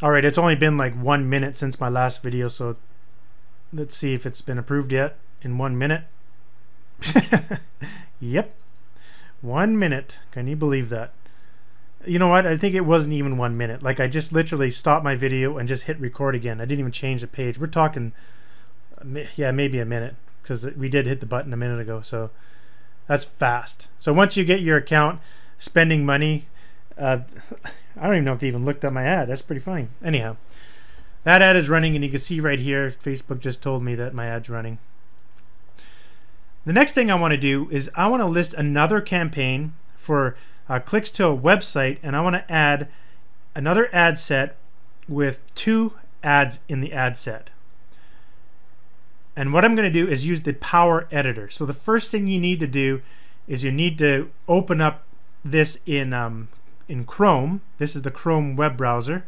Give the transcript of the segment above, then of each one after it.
Alright, it's only been like one minute since my last video, so let's see if it's been approved yet in one minute. yep. One minute. Can you believe that? You know what? I think it wasn't even one minute. Like I just literally stopped my video and just hit record again. I didn't even change the page. We're talking, yeah, maybe a minute because we did hit the button a minute ago. So that's fast. So once you get your account spending money, uh, I don't even know if they even looked at my ad. That's pretty funny. Anyhow, that ad is running, and you can see right here, Facebook just told me that my ad's running. The next thing I want to do is I want to list another campaign for uh, clicks to a website, and I want to add another ad set with two ads in the ad set. And what I'm going to do is use the Power Editor. So the first thing you need to do is you need to open up this in um, in Chrome. This is the Chrome web browser.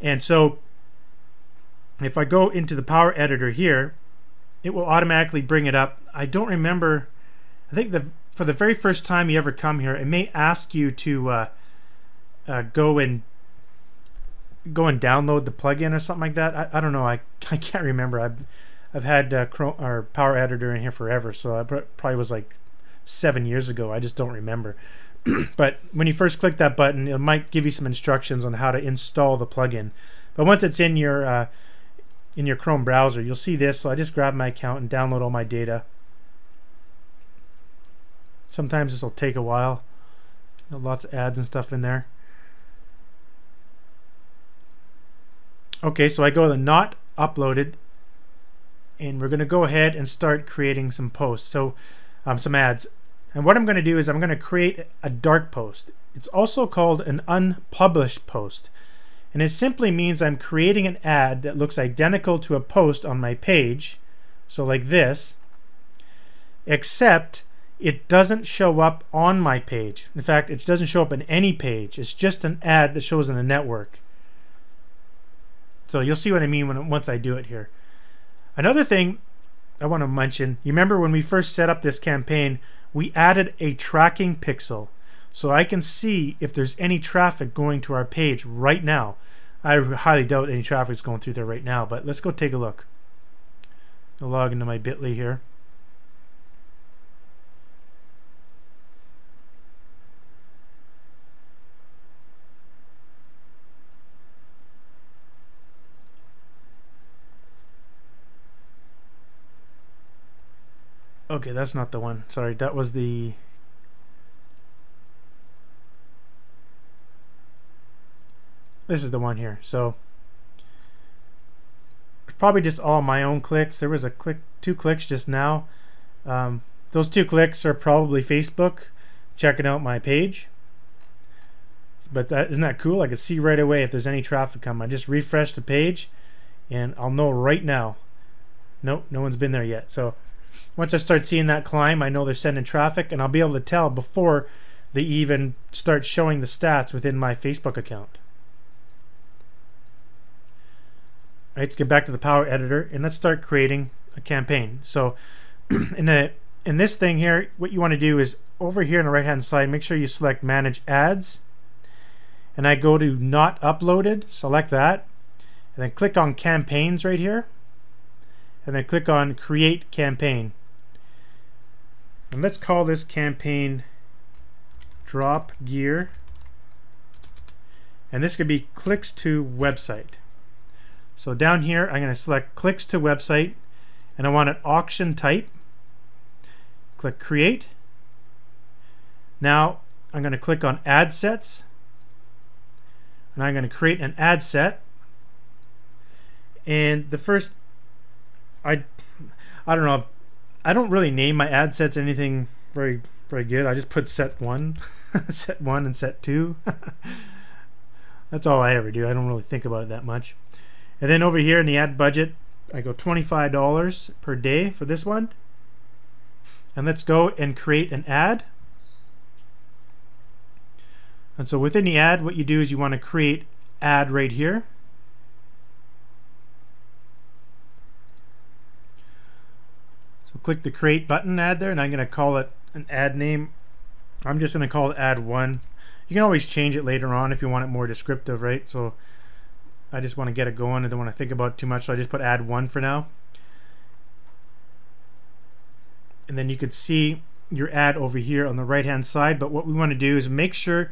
And so if I go into the Power Editor here, it will automatically bring it up. I don't remember, I think the for the very first time you ever come here, it may ask you to uh, uh, go and go and download the plugin or something like that. I, I don't know. I, I can't remember. I've I've had uh, Chrome or Power Editor in here forever, so I probably was like seven years ago. I just don't remember. but when you first click that button, it might give you some instructions on how to install the plugin. But once it's in your uh, in your Chrome browser, you'll see this. So I just grab my account and download all my data. Sometimes this will take a while. Lots of ads and stuff in there. Okay, so I go to not uploaded, and we're going to go ahead and start creating some posts. So um, some ads. And what I'm going to do is I'm going to create a dark post. It's also called an unpublished post. And it simply means I'm creating an ad that looks identical to a post on my page, so like this, except it doesn't show up on my page. In fact, it doesn't show up in any page. It's just an ad that shows in a network. So you'll see what I mean when once I do it here. Another thing I want to mention, you remember when we first set up this campaign, we added a tracking pixel so I can see if there's any traffic going to our page right now. I highly doubt any traffic is going through there right now, but let's go take a look. I'll log into my bit.ly here. Okay, that's not the one. Sorry, that was the... This is the one here. So, probably just all my own clicks. There was a click, two clicks just now. Um, those two clicks are probably Facebook checking out my page. But that, isn't that cool? I can see right away if there's any traffic coming. I just refresh the page and I'll know right now. Nope, no one's been there yet. So once I start seeing that climb, I know they're sending traffic, and I'll be able to tell before they even start showing the stats within my Facebook account. All right, let's get back to the Power Editor, and let's start creating a campaign. So in the in this thing here, what you want to do is over here on the right hand side, make sure you select Manage Ads, and I go to Not Uploaded, select that, and then click on Campaigns right here and then click on create campaign. And let's call this campaign drop gear. And this could be clicks to website. So down here I'm going to select clicks to website and I want an auction type. Click create. Now I'm going to click on ad sets. And I'm going to create an ad set. And the first I I don't know. I don't really name my ad sets anything very very good. I just put set one, set one, and set two. That's all I ever do. I don't really think about it that much. And then over here in the ad budget, I go $25 per day for this one. And let's go and create an ad. And so within the ad, what you do is you want to create ad right here. Click the create button add there and I'm going to call it an ad name. I'm just going to call it ad 1. You can always change it later on if you want it more descriptive, right? So I just want to get it going. I don't want to think about too much, so I just put add one for now. And then you could see your ad over here on the right hand side. But what we want to do is make sure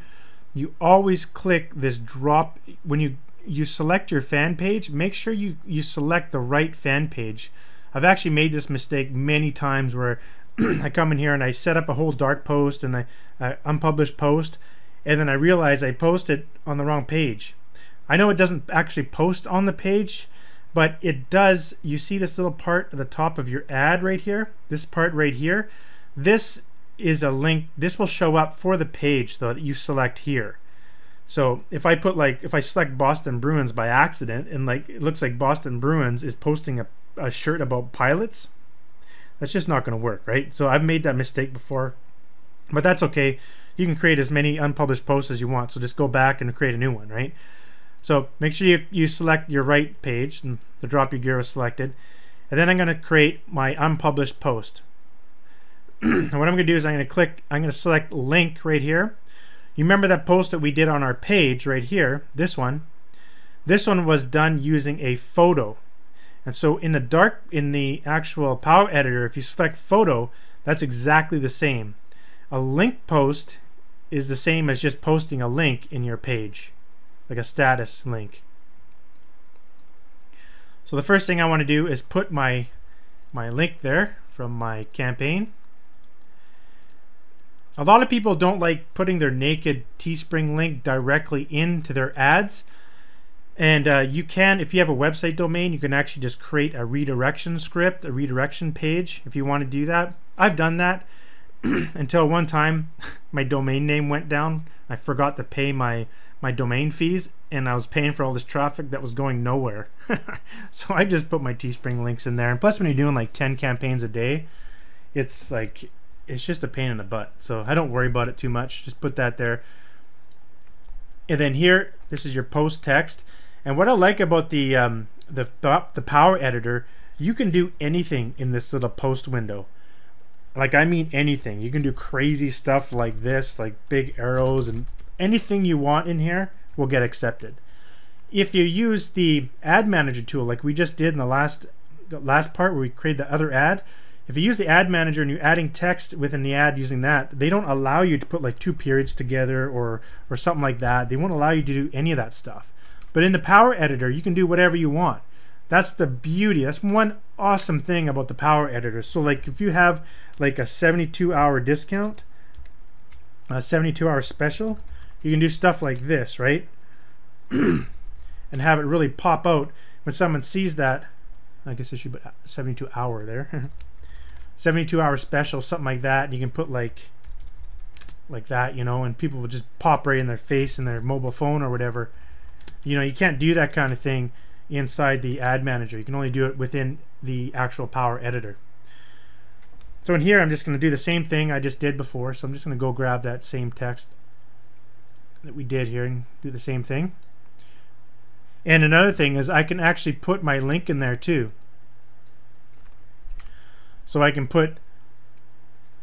you always click this drop when you you select your fan page make sure you you select the right fan page I've actually made this mistake many times where I come in here and I set up a whole dark post and I uh, unpublished post and then I realize I posted it on the wrong page. I know it doesn't actually post on the page but it does. You see this little part at the top of your ad right here? This part right here? This is a link. This will show up for the page that you select here. So if I put like if I select Boston Bruins by accident and like it looks like Boston Bruins is posting a, a shirt about pilots, that's just not going to work, right? So I've made that mistake before, but that's okay. You can create as many unpublished posts as you want. So just go back and create a new one, right? So make sure you, you select your right page and the drop your gear is selected. And then I'm going to create my unpublished post. and what I'm going to do is I'm going to click, I'm going to select link right here you remember that post that we did on our page right here, this one? This one was done using a photo. And so in the dark, in the actual Power Editor, if you select photo, that's exactly the same. A link post is the same as just posting a link in your page, like a status link. So the first thing I want to do is put my my link there from my campaign. A lot of people don't like putting their naked Teespring link directly into their ads. And uh, you can, if you have a website domain, you can actually just create a redirection script, a redirection page, if you want to do that. I've done that until one time my domain name went down. I forgot to pay my, my domain fees, and I was paying for all this traffic that was going nowhere. so I just put my Teespring links in there. And plus, when you're doing like 10 campaigns a day, it's like it's just a pain in the butt. So I don't worry about it too much. Just put that there. And then here, this is your post text. And what I like about the um, the the Power Editor, you can do anything in this little post window. Like I mean anything. You can do crazy stuff like this, like big arrows and anything you want in here will get accepted. If you use the Ad Manager tool, like we just did in the last the last part where we created the other ad, if you use the ad manager and you're adding text within the ad using that, they don't allow you to put like two periods together or or something like that. They won't allow you to do any of that stuff. But in the Power Editor, you can do whatever you want. That's the beauty. That's one awesome thing about the Power Editor. So like if you have like a 72 hour discount, a 72 hour special, you can do stuff like this, right? and have it really pop out when someone sees that. I guess I should put 72 hour there. 72 hour special, something like that. And you can put like like that, you know, and people will just pop right in their face in their mobile phone or whatever. You know, you can't do that kind of thing inside the ad manager. You can only do it within the actual Power Editor. So in here, I'm just going to do the same thing I just did before. So I'm just going to go grab that same text that we did here and do the same thing. And another thing is I can actually put my link in there too. So I can put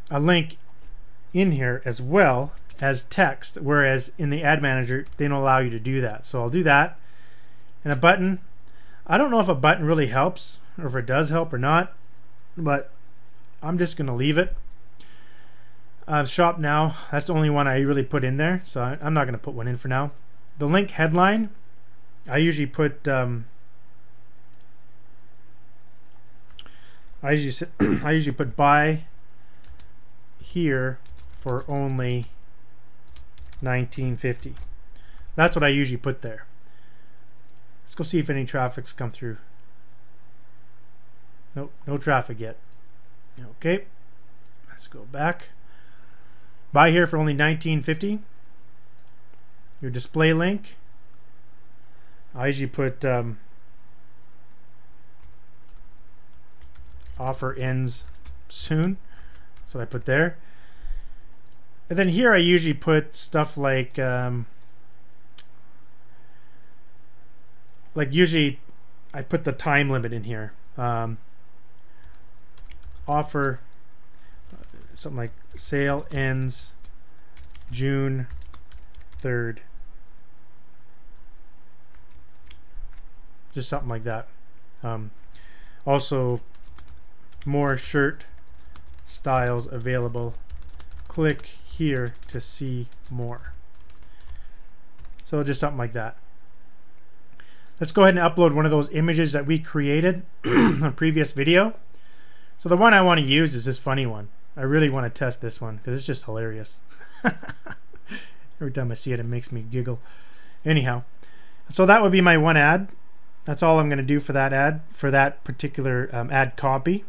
a link in here as well as text, whereas in the ad manager, they don't allow you to do that. So I'll do that. And a button, I don't know if a button really helps or if it does help or not, but I'm just going to leave it. Uh, shop now, that's the only one I really put in there, so I, am not going to put one in for now. The link headline, I usually put um, I usually I usually put buy here for only 1950. That's what I usually put there. Let's go see if any traffic's come through. Nope, no traffic yet. Okay, let's go back. Buy here for only 1950. Your display link. I usually put um, offer ends soon. So I put there. And then here I usually put stuff like um, like usually I put the time limit in here. Um, offer something like sale ends June 3rd. just something like that. Um, also, more shirt styles available. Click here to see more. So just something like that. Let's go ahead and upload one of those images that we created in a previous video. So the one I want to use is this funny one. I really want to test this one because it's just hilarious. Every time I see it, it makes me giggle. Anyhow, so that would be my one ad. That's all I'm going to do for that ad, for that particular um, ad copy.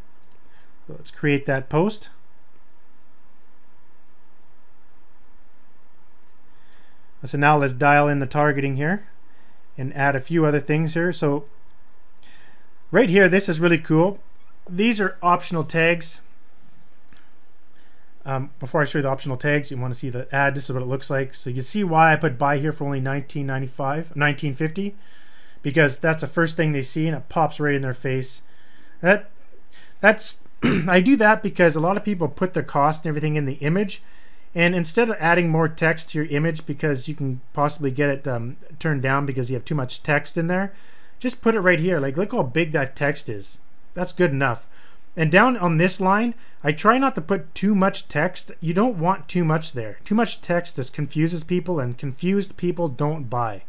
So let's create that post. So now let's dial in the targeting here and add a few other things here. So right here, this is really cool. These are optional tags. Um, before I show you the optional tags, you want to see the ad. This is what it looks like. So you can see why I put buy here for only 19.95, 1950, because that's the first thing they see and it pops right in their face. That that's I do that because a lot of people put their cost and everything in the image and instead of adding more text to your image because you can possibly get it um, turned down because you have too much text in there, just put it right here. Like, look how big that text is. That's good enough. And down on this line, I try not to put too much text. You don't want too much there. Too much text just confuses people, and confused people don't buy.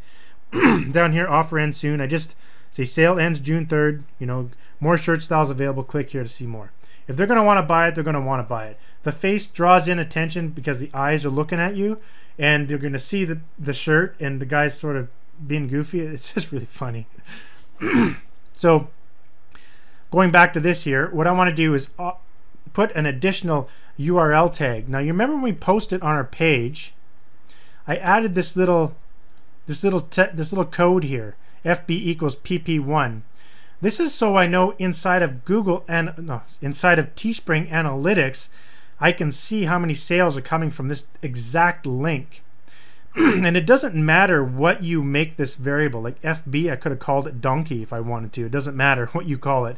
down here, offer ends soon. I just say sale ends June 3rd. You know, more shirt styles available. Click here to see more. If they're going to want to buy it, they're going to want to buy it. The face draws in attention because the eyes are looking at you, and you're going to see the, the shirt and the guy's sort of being goofy. It's just really funny. so, going back to this here, what I want to do is uh, put an additional URL tag. Now, you remember when we posted on our page, I added this little this little this little code here, FB equals PP1. This is so I know inside of Google and no, inside of Teespring Analytics, I can see how many sales are coming from this exact link. and it doesn't matter what you make this variable. Like FB, I could have called it donkey if I wanted to. It doesn't matter what you call it.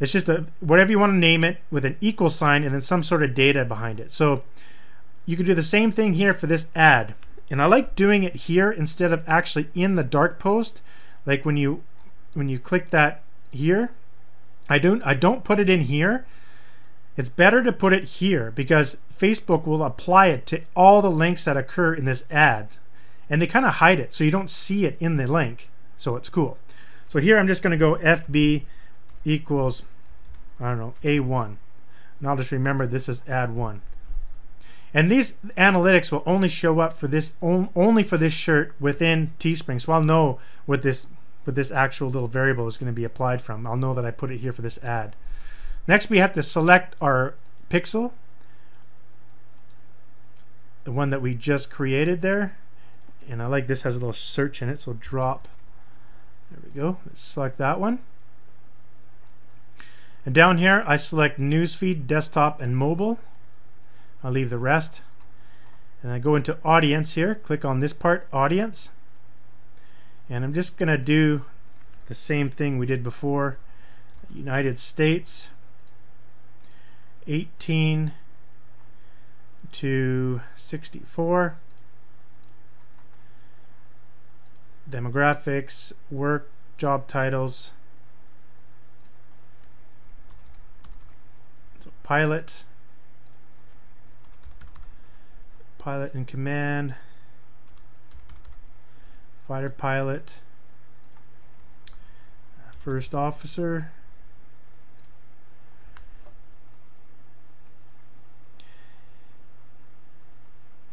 It's just a whatever you want to name it with an equal sign and then some sort of data behind it. So you can do the same thing here for this ad. And I like doing it here instead of actually in the dark post. Like when you when you click that here, I don't I don't put it in here. It's better to put it here because Facebook will apply it to all the links that occur in this ad. And they kind of hide it so you don't see it in the link. So it's cool. So here I'm just going to go FB equals, I don't know, A1. And I'll just remember this is ad 1. And these analytics will only show up for this only for this shirt within Teespring. So I'll know what this what this actual little variable is going to be applied from. I'll know that I put it here for this ad. Next we have to select our pixel, the one that we just created there. And I like this has a little search in it, so drop. There we go. Let's select that one. And down here I select newsfeed, desktop, and mobile. I'll leave the rest. And I go into audience here, click on this part, audience. And I'm just going to do the same thing we did before. United States, 18 to 64. Demographics, work, job titles. So pilot, pilot in command fighter pilot, first officer,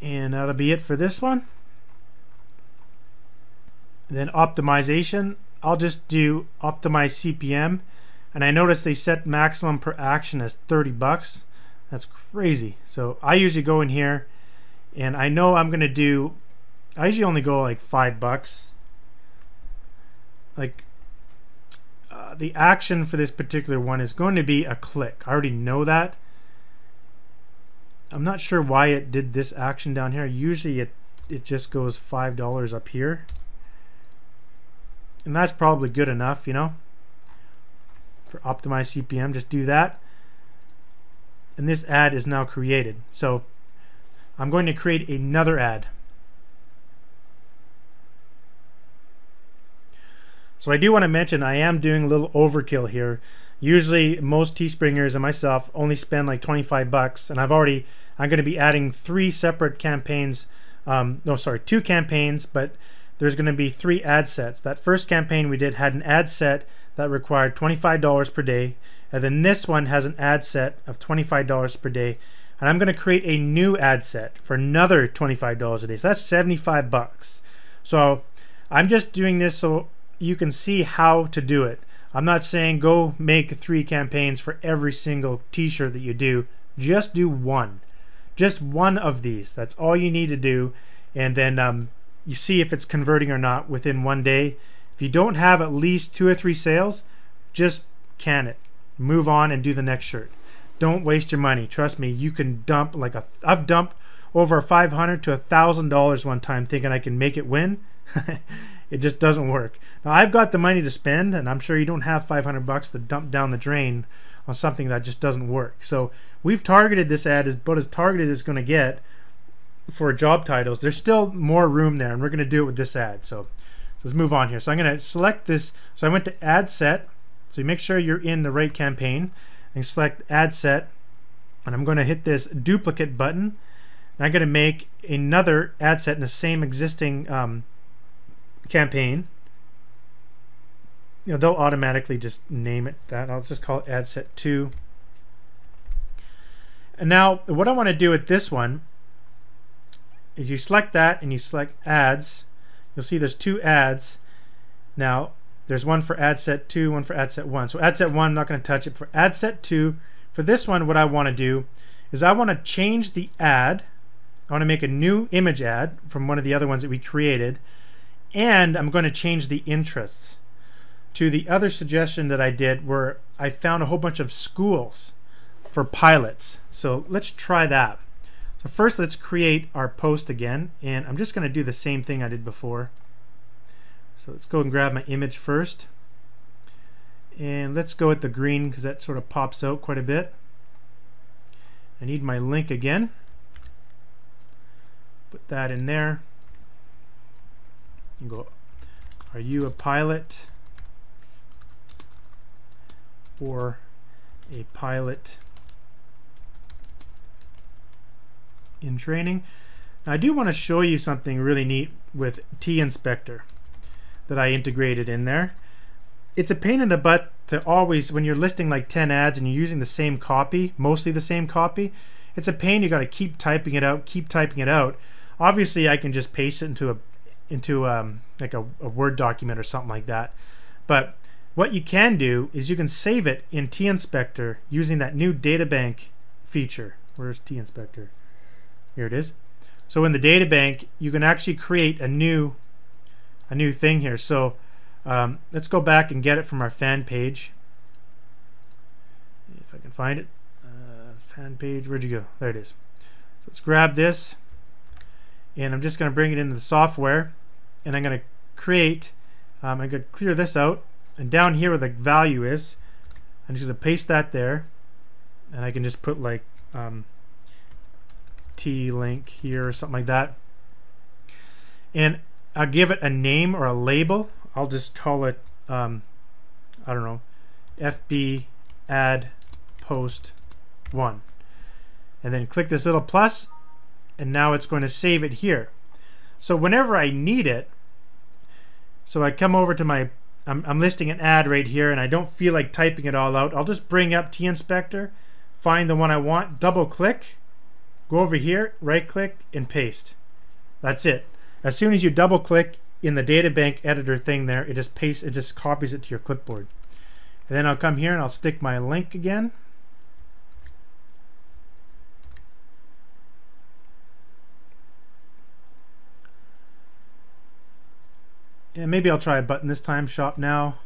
and that'll be it for this one. And then optimization, I'll just do optimize CPM, and I notice they set maximum per action as 30 bucks. That's crazy. So I usually go in here, and I know I'm gonna do I usually only go like five bucks. Like, uh, the action for this particular one is going to be a click. I already know that. I'm not sure why it did this action down here. Usually it, it just goes $5 up here. And that's probably good enough, you know. For optimized CPM, just do that. And this ad is now created. So I'm going to create another ad. So I do want to mention I am doing a little overkill here. Usually most Teespringers and myself only spend like 25 bucks and I've already I'm going to be adding three separate campaigns um, no sorry two campaigns but there's going to be three ad sets. That first campaign we did had an ad set that required $25 per day and then this one has an ad set of $25 per day and I'm going to create a new ad set for another $25 a day. So that's 75 bucks. So I'm just doing this so you can see how to do it. I'm not saying go make three campaigns for every single t-shirt that you do. Just do one. Just one of these. That's all you need to do. And then um, you see if it's converting or not within one day. If you don't have at least two or three sales, just can it. Move on and do the next shirt. Don't waste your money. Trust me, you can dump like a. I've dumped over 500 to a thousand dollars one time thinking I can make it win. it just doesn't work. Now I've got the money to spend, and I'm sure you don't have 500 bucks to dump down the drain on something that just doesn't work. So we've targeted this ad as but as targeted as it's going to get for job titles. There's still more room there, and we're going to do it with this ad. So, so let's move on here. So I'm going to select this. So I went to ad set. So you make sure you're in the right campaign and select ad set. And I'm going to hit this duplicate button. And I'm going to make another ad set in the same existing um, campaign. You know, they'll automatically just name it that. I'll just call it ad set 2. And now what I want to do with this one is you select that and you select ads. You'll see there's two ads. Now there's one for ad set 2, one for ad set 1. So ad set 1, I'm not going to touch it. For ad set 2, for this one, what I want to do is I want to change the ad. I want to make a new image ad from one of the other ones that we created. And I'm going to change the interests to the other suggestion that I did where I found a whole bunch of schools for pilots. So let's try that. So first let's create our post again and I'm just going to do the same thing I did before. So let's go and grab my image first and let's go with the green because that sort of pops out quite a bit. I need my link again. Put that in there. And go, are you a pilot or a pilot in training? Now, I do want to show you something really neat with T-Inspector that I integrated in there. It's a pain in the butt to always, when you're listing like 10 ads and you're using the same copy, mostly the same copy, it's a pain. You got to keep typing it out, keep typing it out. Obviously, I can just paste it into a into um, like a, a Word document or something like that. But what you can do is you can save it in T-Inspector using that new databank feature. Where's T-Inspector? Here it is. So in the databank, you can actually create a new a new thing here. So um, let's go back and get it from our fan page. If I can find it. Uh, fan page, where'd you go? There it is. So let's grab this and I'm just going to bring it into the software and I'm going to create, um, I'm going to clear this out and down here where the value is, I'm just going to paste that there and I can just put like um, T-link here or something like that. And I'll give it a name or a label. I'll just call it, um, I don't know, FB add post 1. And then click this little plus, and now it's going to save it here. So whenever I need it, so I come over to my, I'm, I'm listing an ad right here, and I don't feel like typing it all out. I'll just bring up T-Inspector, find the one I want, double click, go over here, right click, and paste. That's it. As soon as you double click in the data bank editor thing there, it just pastes, it just copies it to your clipboard. And then I'll come here and I'll stick my link again. And maybe I'll try a button this time, shop now.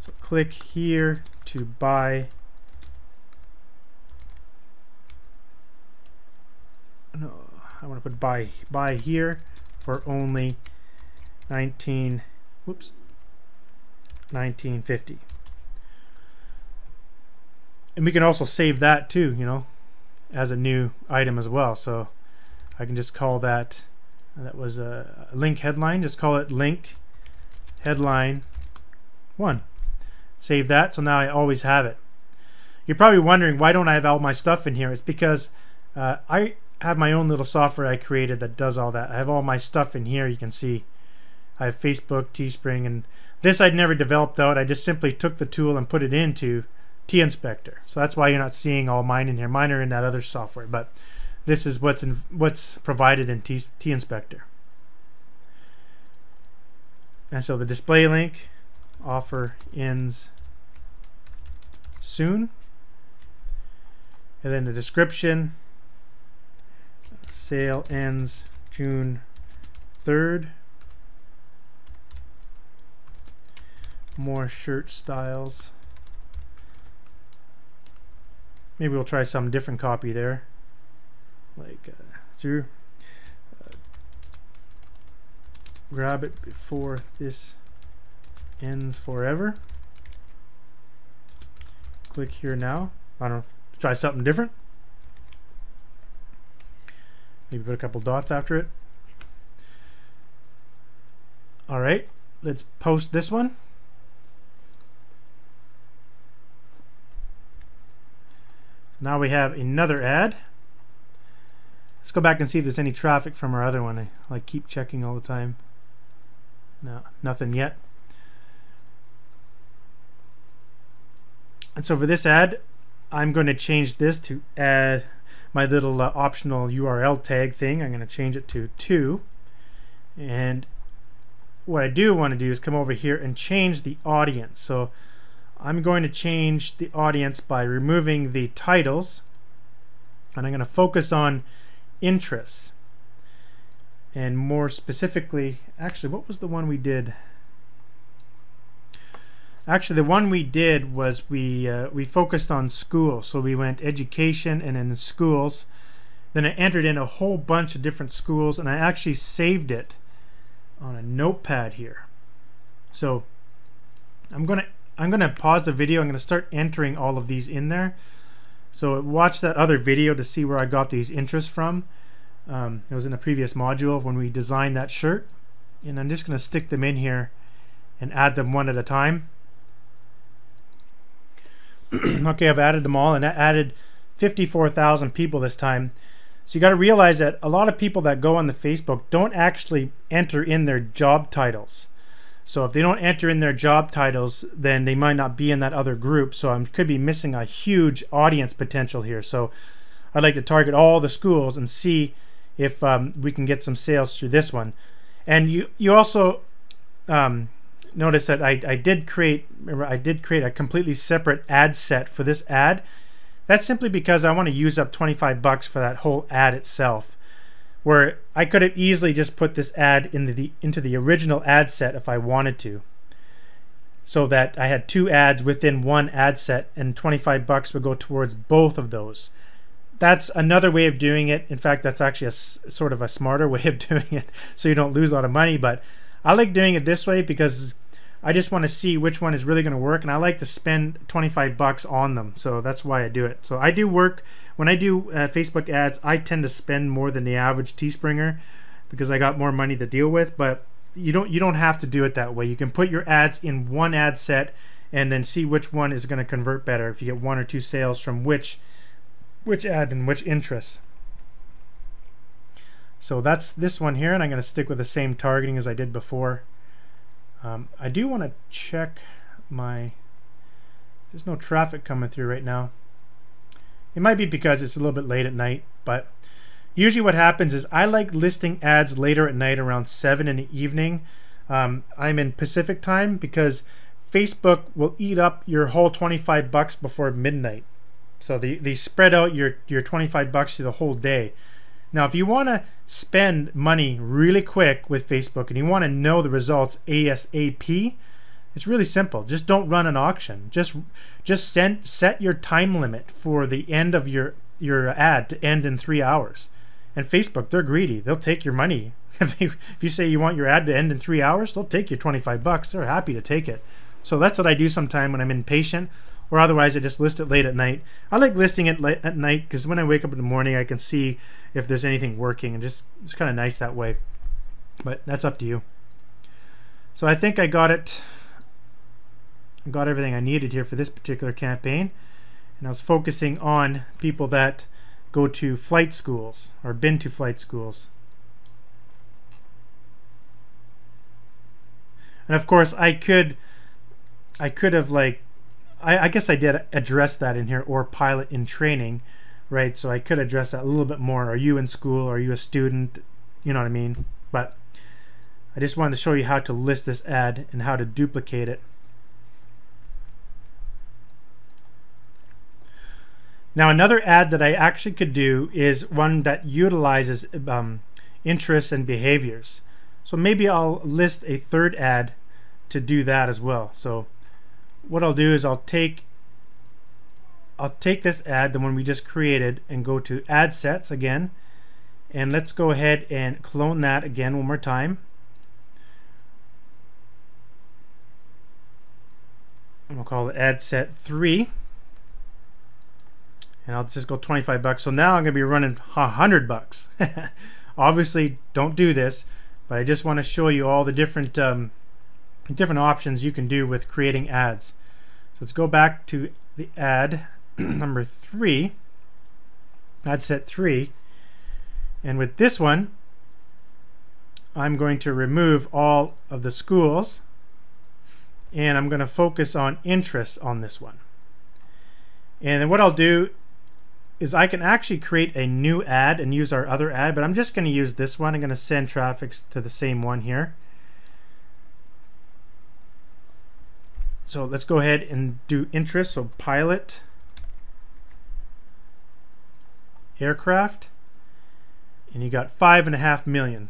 So click here to buy. No I want to put buy buy here for only 19 whoops 1950 and we can also save that too you know as a new item as well. So I can just call that that was a link headline just call it link headline one. Save that, so now I always have it. You're probably wondering why don't I have all my stuff in here? It's because uh, I have my own little software I created that does all that. I have all my stuff in here. You can see I have Facebook, Teespring, and this I'd never developed out. I just simply took the tool and put it into T-Inspector. So that's why you're not seeing all mine in here. Mine are in that other software, but this is what's in, what's provided in T Inspector, And so the display link offer ends soon. And then the description sale ends June 3rd. More shirt styles. Maybe we'll try some different copy there. Like, uh, Drew, uh, grab it before this ends forever. Click here now. I don't know, try something different. Maybe put a couple dots after it. All right, let's post this one. Now we have another ad. Let's go back and see if there's any traffic from our other one. I like keep checking all the time. No, nothing yet. And so for this ad, I'm going to change this to add my little uh, optional URL tag thing. I'm going to change it to 2. And what I do want to do is come over here and change the audience. So I'm going to change the audience by removing the titles and I'm going to focus on interests. And more specifically actually what was the one we did? Actually the one we did was we uh, we focused on school. So we went education and then schools. Then I entered in a whole bunch of different schools and I actually saved it on a notepad here. So I'm to I'm to pause the video. I'm to start entering all of these in there. So watch that other video to see where I got these interests from. Um, it was in a previous module when we designed that shirt. And I'm just going to stick them in here and add them one at a time. okay, I've added them all and I added 54,000 people this time. So you got to realize that a lot of people that go on the Facebook don't actually enter in their job titles. So if they don't enter in their job titles, then they might not be in that other group. So I could be missing a huge audience potential here. So I'd like to target all the schools and see if um, we can get some sales through this one. And you you also um, notice that I, I did create remember I did create a completely separate ad set for this ad. That's simply because I want to use up 25 bucks for that whole ad itself where I could have easily just put this ad in the, into the original ad set if I wanted to so that I had two ads within one ad set and 25 bucks would go towards both of those. That's another way of doing it. In fact, that's actually a sort of a smarter way of doing it so you don't lose a lot of money, but I like doing it this way because I just want to see which one is really going to work and I like to spend 25 bucks on them. So that's why I do it. So I do work when I do uh, Facebook ads, I tend to spend more than the average Teespringer because I got more money to deal with, but you don't you don't have to do it that way. You can put your ads in one ad set and then see which one is going to convert better if you get one or two sales from which which ad and which interest. So that's this one here and I'm going to stick with the same targeting as I did before. Um, I do want to check my there's no traffic coming through right now. It might be because it's a little bit late at night, but usually what happens is I like listing ads later at night around 7 in the evening. Um, I'm in Pacific time because Facebook will eat up your whole 25 bucks before midnight. So they, they spread out your, your 25 bucks to the whole day. Now, if you want to spend money really quick with Facebook and you want to know the results ASAP, it's really simple. Just don't run an auction. Just just send, set your time limit for the end of your your ad to end in three hours. And Facebook, they're greedy. They'll take your money. if, you, if you say you want your ad to end in three hours, they'll take your 25 bucks. They're happy to take it. So that's what I do sometime when I'm impatient, or otherwise I just list it late at night. I like listing it late at night because when I wake up in the morning, I can see if there's anything working, and just it's kind of nice that way. But that's up to you. So I think I got it got everything I needed here for this particular campaign. And I was focusing on people that go to flight schools or been to flight schools. And of course, I could, I could have like, I, I guess I did address that in here or pilot in training, right? So I could address that a little bit more. Are you in school? Are you a student? You know what I mean? But I just wanted to show you how to list this ad and how to duplicate it. Now another ad that I actually could do is one that utilizes um, interests and behaviors. So maybe I'll list a third ad to do that as well. So what I'll do is I'll take I'll take this ad, the one we just created, and go to ad sets again. And let's go ahead and clone that again one more time. And we'll call it ad set 3 and I'll just go 25 bucks. So now I'm going to be running 100 bucks. Obviously, don't do this, but I just want to show you all the different um, different options you can do with creating ads. So let's go back to the ad number three, ad set three, and with this one, I'm going to remove all of the schools, and I'm going to focus on interests on this one. And then what I'll do is I can actually create a new ad and use our other ad, but I'm just going to use this one. I'm going to send traffic to the same one here. So let's go ahead and do interest. So pilot, aircraft, and you got five and a half million.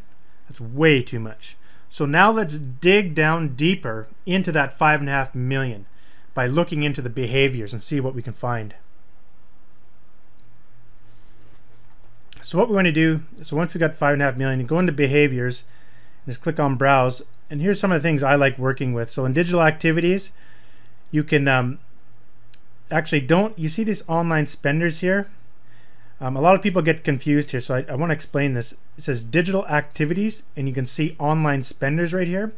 That's way too much. So now let's dig down deeper into that five and a half million by looking into the behaviors and see what we can find. So what we want to do, so once we got five and a half million, go into behaviors, and just click on browse. And here's some of the things I like working with. So in digital activities, you can um, actually don't, you see these online spenders here? Um, a lot of people get confused here, so I, I want to explain this. It says digital activities, and you can see online spenders right here.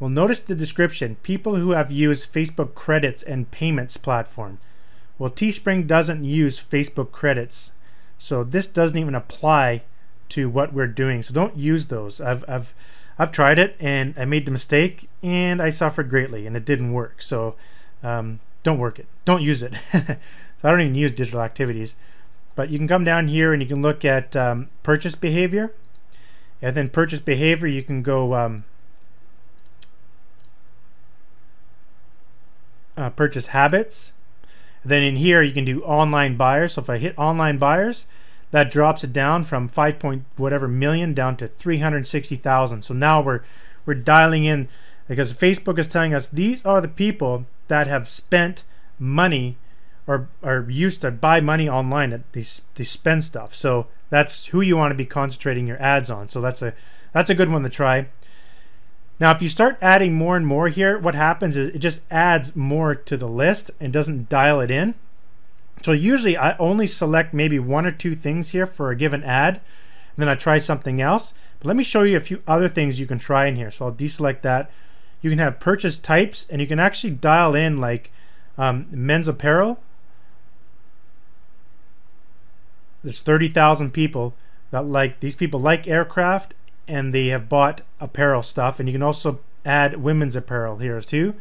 Well, notice the description, people who have used Facebook credits and payments platform. Well, Teespring doesn't use Facebook credits so this doesn't even apply to what we're doing. So don't use those. I've I've I've tried it and I made the mistake and I suffered greatly and it didn't work. So um, don't work it. Don't use it. so I don't even use digital activities. But you can come down here and you can look at um, purchase behavior. And then purchase behavior, you can go um, uh, purchase habits. Then in here you can do online buyers. So if I hit online buyers, that drops it down from 5 point whatever million down to 360,000. So now we're we're dialing in because Facebook is telling us these are the people that have spent money or are used to buy money online that they, they spend stuff. So that's who you want to be concentrating your ads on. So that's a that's a good one to try. Now, if you start adding more and more here, what happens is it just adds more to the list and doesn't dial it in. So usually I only select maybe one or two things here for a given ad, and then I try something else. But let me show you a few other things you can try in here. So I'll deselect that. You can have purchase types, and you can actually dial in like um, men's apparel. There's 30,000 people that like, these people like aircraft and they have bought apparel stuff and you can also add women's apparel here as too.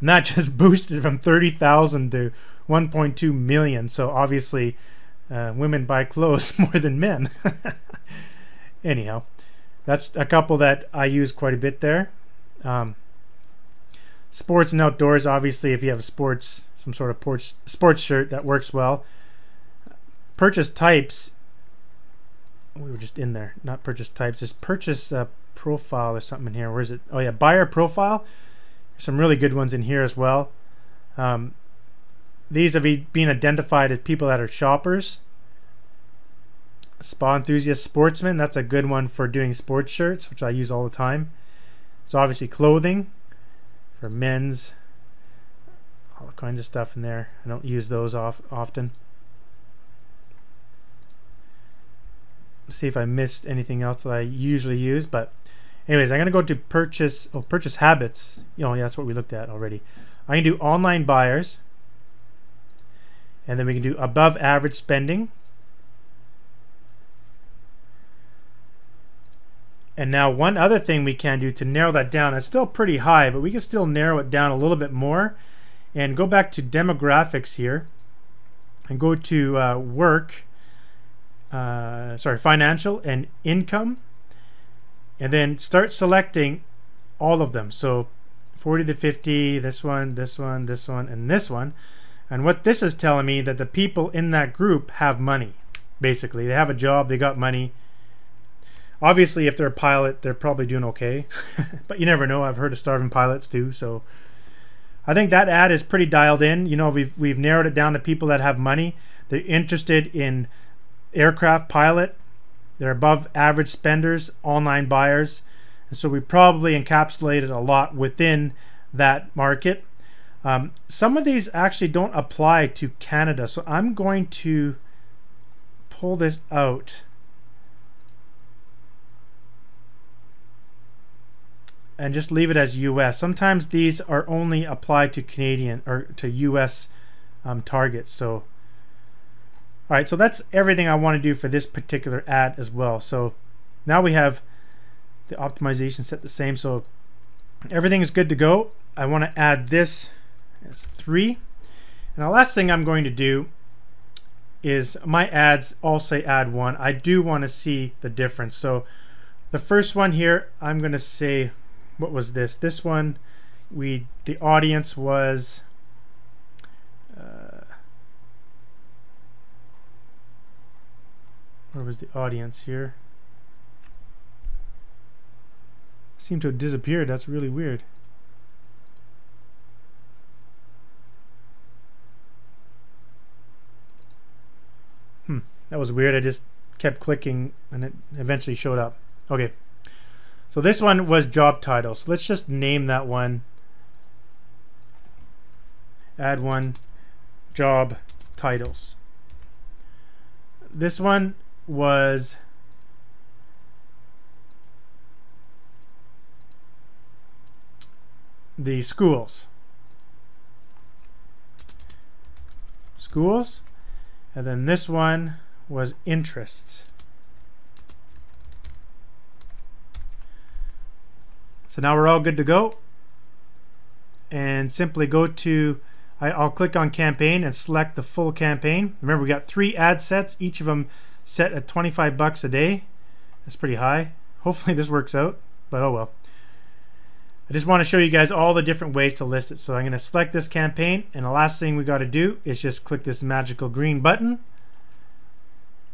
And that just boosted from 30,000 to 1.2 million. So obviously uh, women buy clothes more than men. Anyhow that's a couple that I use quite a bit there. Um, sports and outdoors obviously if you have a sports some sort of sports sports shirt that works well. Purchase types we were just in there, not purchase types, just purchase uh, profile or something in here. Where is it? Oh yeah, buyer profile. There's some really good ones in here as well. Um, these have been identified as people that are shoppers. Spa enthusiast sportsman, that's a good one for doing sports shirts, which I use all the time. So obviously clothing for men's, all kinds of stuff in there. I don't use those off often. See if I missed anything else that I usually use. But anyways, I'm going to go to purchase, oh, purchase habits. You know, yeah, that's what we looked at already. I can do online buyers. And then we can do above average spending. And now one other thing we can do to narrow that down, it's still pretty high, but we can still narrow it down a little bit more and go back to demographics here and go to uh, work, uh, sorry, financial and income, and then start selecting all of them. So 40 to 50, this one, this one, this one, and this one. And what this is telling me that the people in that group have money, basically. They have a job, they got money, Obviously, if they're a pilot, they're probably doing okay. but you never know. I've heard of starving pilots too. So I think that ad is pretty dialed in. You know, we've we've narrowed it down to people that have money. They're interested in aircraft pilot. They're above average spenders, online buyers. And so we probably encapsulated a lot within that market. Um, some of these actually don't apply to Canada. So I'm going to pull this out. and just leave it as US. Sometimes these are only applied to Canadian or to US um, targets. So, all right, so that's everything I want to do for this particular ad as well. So now we have the optimization set the same. So everything is good to go. I want to add this as three. And the last thing I'm going to do is my ads all say ad one. I do want to see the difference. So the first one here, I'm going to say what was this? This one, we the audience was. Uh, where was the audience here? Seemed to have disappeared. That's really weird. Hmm, that was weird. I just kept clicking and it eventually showed up. Okay. So this one was job title. So let's just name that one. Ad one job titles. This one was the schools. Schools. And then this one was interests. So now we're all good to go. And simply go to, I, I'll click on campaign and select the full campaign. Remember we got three ad sets, each of them set at 25 bucks a day. That's pretty high. Hopefully this works out, but oh well. I just want to show you guys all the different ways to list it. So I'm going to select this campaign and the last thing we got to do is just click this magical green button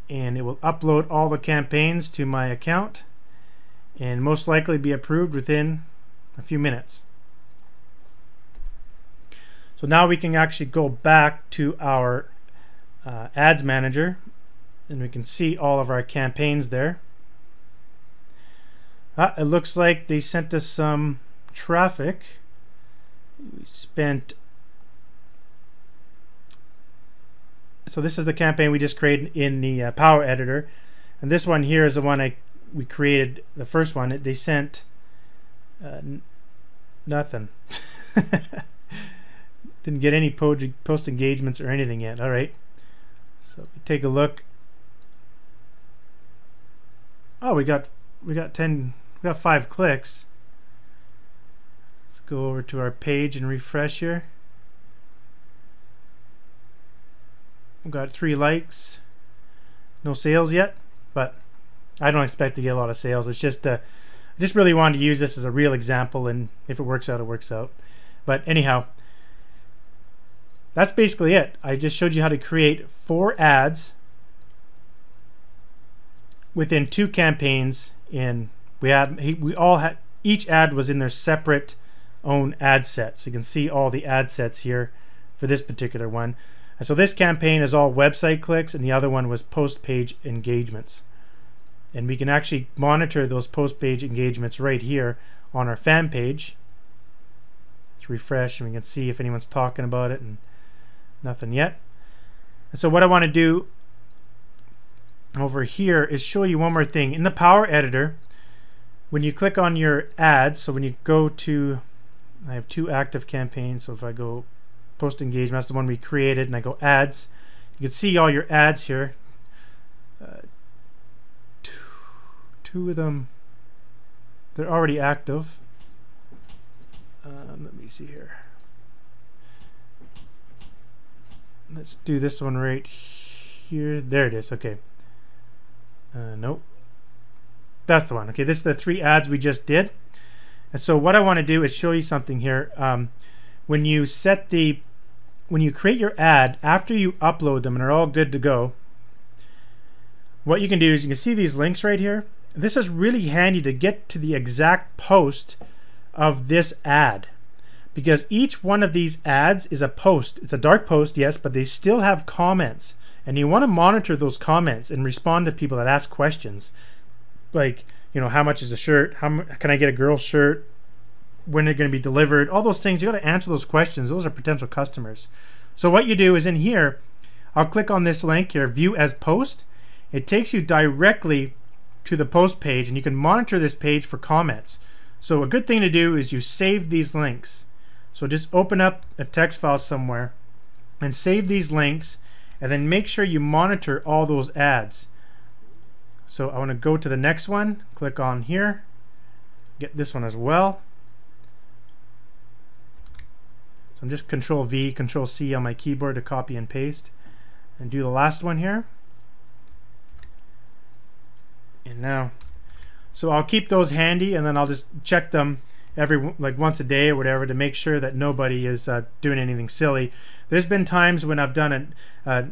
and it will upload all the campaigns to my account and most likely be approved within a few minutes. So now we can actually go back to our uh, ads manager and we can see all of our campaigns there. Ah, it looks like they sent us some traffic. We spent so this is the campaign we just created in the uh, Power Editor and this one here is the one I we created the first one, they sent uh, nothing. Didn't get any post engagements or anything yet. All right. So take a look. Oh, we got we got 10 we got 5 clicks. Let's go over to our page and refresh here. We got 3 likes. No sales yet, but I don't expect to get a lot of sales. It's just uh, I just really wanted to use this as a real example, and if it works out, it works out. But anyhow, that's basically it. I just showed you how to create four ads within two campaigns. In we had we all had each ad was in their separate own ad set. So you can see all the ad sets here for this particular one. And so this campaign is all website clicks, and the other one was post page engagements and we can actually monitor those post page engagements right here on our fan page let's refresh and we can see if anyone's talking about it and nothing yet and so what I want to do over here is show you one more thing in the power editor when you click on your ads so when you go to I have two active campaigns. So if I go post engagement, that's the one we created, and I go ads, you can see all your ads here. Uh, two, two of them, they're already active. Um, let me see here. Let's do this one right here. There it is. Okay. Uh, nope. That's the one. Okay, this is the three ads we just did. And so what I want to do is show you something here. Um, when you set the, when you create your ad, after you upload them and are all good to go, what you can do is you can see these links right here. This is really handy to get to the exact post of this ad because each one of these ads is a post. It's a dark post, yes, but they still have comments. And you want to monitor those comments and respond to people that ask questions. Like, you know, how much is a shirt? How can I get a girl's shirt? When they're they going to be delivered? All those things. You got to answer those questions. Those are potential customers. So what you do is in here, I'll click on this link here, view as post. It takes you directly to the post page and you can monitor this page for comments. So a good thing to do is you save these links. So just open up a text file somewhere and save these links and then make sure you monitor all those ads. So I want to go to the next one, click on here, get this one as well. So I'm just control V, control C on my keyboard to copy and paste and do the last one here. And now, so I'll keep those handy and then I'll just check them every like once a day or whatever to make sure that nobody is uh, doing anything silly. There's been times when I've done a uh,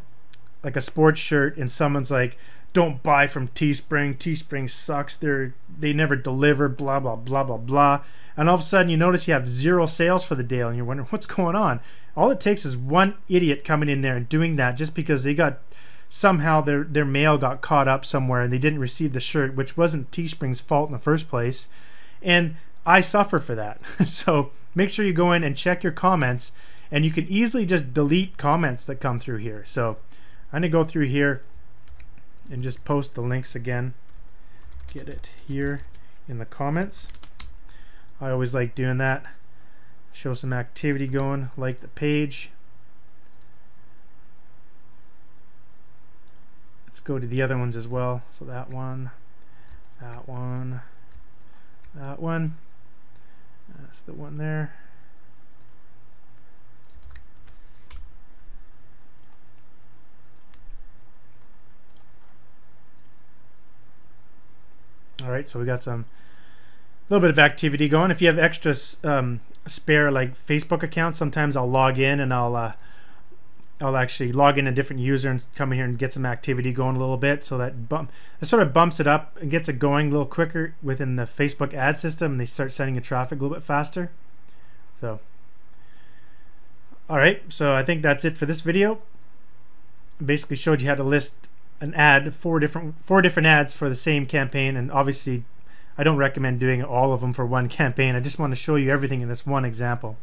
like a sports shirt and someone's like, "Don't buy from Teespring. Teespring sucks. They're they never deliver. Blah blah blah blah blah." And all of a sudden, you notice you have zero sales for the day, and you're wondering what's going on. All it takes is one idiot coming in there and doing that just because they got somehow their their mail got caught up somewhere and they didn't receive the shirt, which wasn't Teespring's fault in the first place. And I suffer for that. so make sure you go in and check your comments and you can easily just delete comments that come through here. So I'm gonna go through here and just post the links again. Get it here in the comments. I always like doing that. Show some activity going, like the page. Let's go to the other ones as well. So that one, that one, that one. That's the one there. All right, so we got some little bit of activity going. If you have extra um, spare like Facebook account, sometimes I'll log in and I'll uh, I'll actually log in a different user and come in here and get some activity going a little bit so that bump it sort of bumps it up and gets it going a little quicker within the Facebook ad system and they start sending you traffic a little bit faster. So alright, so I think that's it for this video. Basically showed you how to list an ad, four different four different ads for the same campaign and obviously I don't recommend doing all of them for one campaign. I just want to show you everything in this one example.